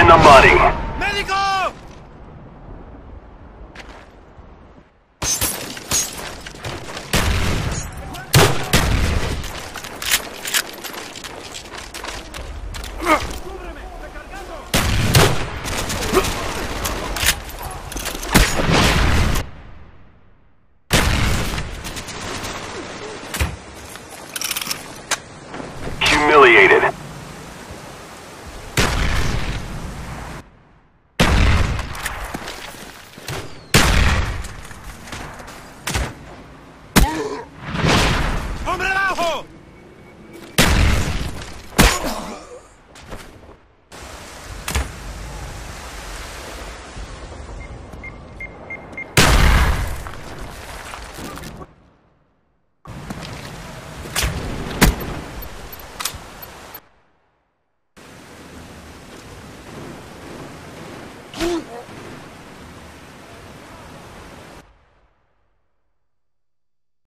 in the money. Medico! Humiliated.